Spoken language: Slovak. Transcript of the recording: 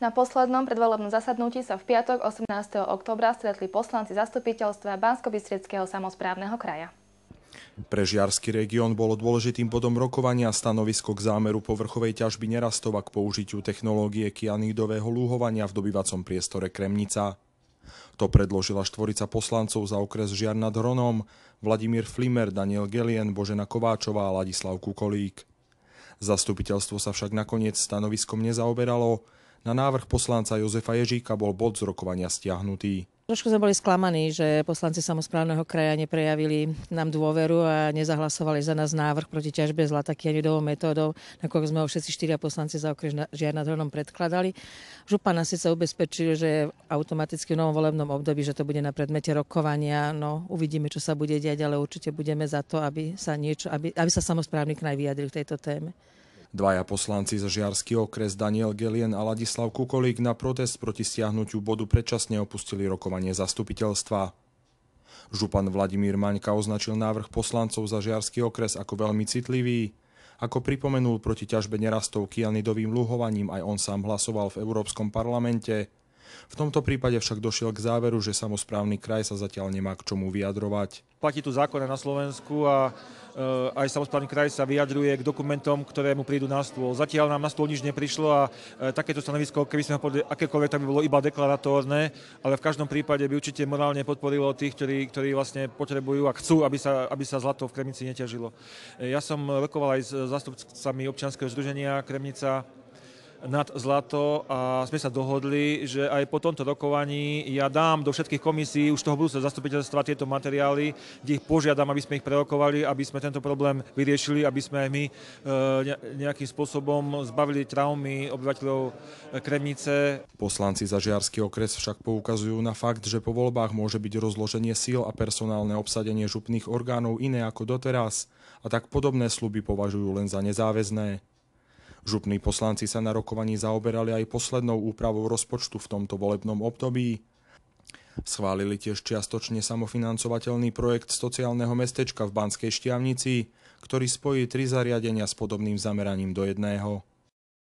Na poslednom predvolebnom zasadnutí sa v piatok 18. oktobra stretli poslanci zastupiteľstva bansko samozprávneho kraja. Pre Žiarský región bolo dôležitým bodom rokovania stanovisko k zámeru povrchovej ťažby nerastov a k použitiu technológie kianidového lúhovania v dobývacom priestore Kremnica. To predložila štvorica poslancov za okres Žiar nad Hronom, Vladimír Flimer, Daniel Gelien, Božena Kováčová a Ladislav Kukolík. Zastupiteľstvo sa však nakoniec stanoviskom nezaoberalo. Na návrh poslanca Jozefa Ježíka bol bod z rokovania stiahnutý. Trošku sme boli sklamaní, že poslanci samozprávneho kraja neprejavili nám dôveru a nezahlasovali za nás návrh proti ťažbe zlata kianidovou metódou, nakoľko sme ho všetci štyria poslanci za okres Žiar nad predkladali. Župan nás síce ubezpečil, že automaticky v novom volebnom období, že to bude na predmete rokovania. No, uvidíme, čo sa bude diať, ale určite budeme za to, aby sa, niečo, aby, aby sa samozprávny kraj vyjadril v tejto téme. Dvaja poslanci za Žiarský okres Daniel Gelien a Ladislav Kukolík na protest proti stiahnutiu bodu predčasne opustili rokovanie zastupiteľstva. Župan Vladimír Maňka označil návrh poslancov za Žiarský okres ako veľmi citlivý. Ako pripomenul proti ťažbe nerastov kianidovým luhovaním, aj on sám hlasoval v Európskom parlamente. V tomto prípade však došiel k záveru, že samozprávny kraj sa zatiaľ nemá k čomu vyjadrovať. Platí tu zákon na Slovensku a Eh, aj samozprávny kraj sa vyjadruje k dokumentom, ktoré mu prídu na stôl. Zatiaľ nám na stôl nič neprišlo a eh, takéto stanovisko, keby sme ho podali akékoľvek, tak by bolo iba deklaratórne, ale v každom prípade by určite morálne podporilo tých, ktorí, ktorí vlastne potrebujú a chcú, aby sa, aby sa zlato v Kremnici neťažilo. Eh, ja som rokoval aj s zástupcami občianskeho združenia Kremnica nad zlato a sme sa dohodli, že aj po tomto rokovaní ja dám do všetkých komisí už toho budúceho zastupiteľstva tieto materiály, kde ich požiadam, aby sme ich prerokovali, aby sme tento problém vyriešili, aby sme aj my e, nejakým spôsobom zbavili traumy obyvateľov Kremnice. Poslanci za Žiarsky okres však poukazujú na fakt, že po voľbách môže byť rozloženie síl a personálne obsadenie župných orgánov iné ako doteraz a tak podobné sluby považujú len za nezáväzné. Župní poslanci sa na rokovaní zaoberali aj poslednou úpravou rozpočtu v tomto volebnom období. Schválili tiež čiastočne samofinancovateľný projekt sociálneho mestečka v Banskej Štiavnici, ktorý spojí tri zariadenia s podobným zameraním do jedného.